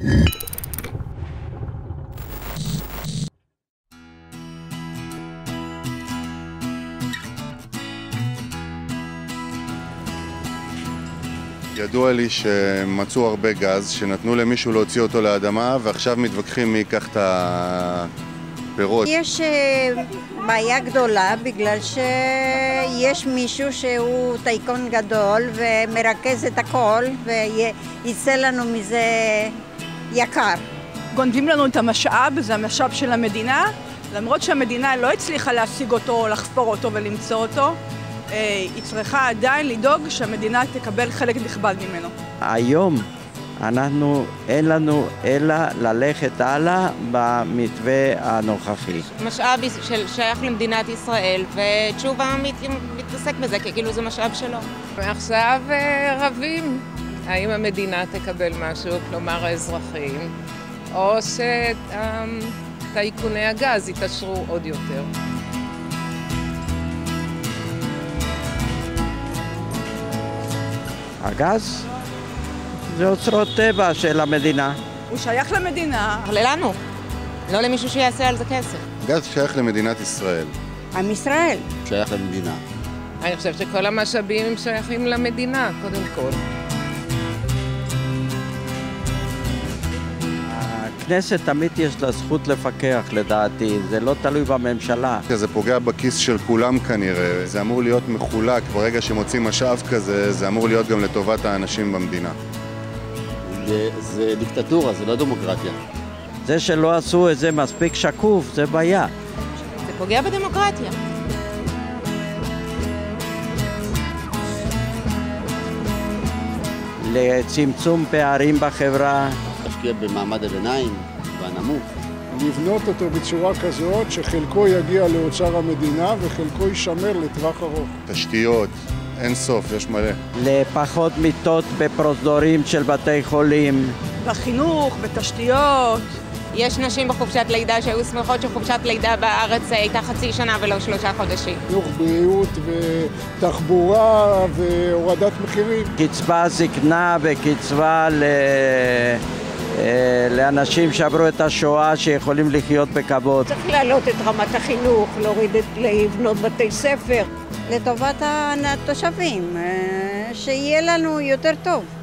ידוע לי שמצאו הרבה גז, שנתנו למישהו להוציא אותו לאדמה, ועכשיו מתווכחים מי ייקח את הפירות. יש אה, בעיה גדולה בגלל שיש מישהו שהוא טייקון גדול ומרכז את הכל ויצא לנו מזה יקר. גונבים לנו את המשאב, זה המשאב של המדינה, למרות שהמדינה לא הצליחה להשיג אותו, לחפור אותו ולמצוא אותו, אה, היא צריכה עדיין לדאוג שהמדינה תקבל חלק נכבד ממנו. היום אנחנו, אין לנו אלא ללכת הלאה במתווה הנוכחי. משאב של, שייך למדינת ישראל, ותשובה מת, מתעסק בזה כאילו זה משאב שלו. ועכשיו אה, רבים האם המדינה תקבל משהו, כלומר האזרחים, או שטייקוני הגז יתעשרו עוד יותר. הגז זה אוצרות טבע של המדינה. הוא שייך למדינה. לנו, לא למישהו שיעשה על זה כסף. גז שייך למדינת ישראל. עם ישראל. שייך למדינה. אני חושבת שכל המשאבים שייכים למדינה, קודם כל. הכנסת תמיד יש לה זכות לפקח לדעתי, זה לא תלוי בממשלה. זה פוגע בכיס של כולם כנראה, זה אמור להיות מחולק, ברגע שמוצאים משאב כזה, זה אמור להיות גם לטובת האנשים במדינה. זה, זה דיקטטורה, זה לא דמוקרטיה. זה שלא עשו את זה מספיק שקוף, זה בעיה. זה פוגע בדמוקרטיה. לצמצום פערים בחברה. להשקיע במעמד הביניים והנמוך. לבנות אותו בצורה כזאת שחלקו יגיע לאוצר המדינה וחלקו יישמר לטווח ארוך. תשתיות, אין סוף, יש מלא. לפחות מיטות בפרוזדורים של בתי חולים. בחינוך, בתשתיות. יש נשים בחופשת לידה שהיו שמחות שחופשת לידה בארץ הייתה חצי שנה ולא שלושה חודשים. חינוך, בריאות ותחבורה והורדת מחירים. קצבה זקנה וקצבה ל... לאנשים שעברו את השואה שיכולים לחיות בכבוד. צריך להעלות את רמת החינוך, להוריד את... לבנות בתי ספר. לטובת התושבים, שיהיה לנו יותר טוב.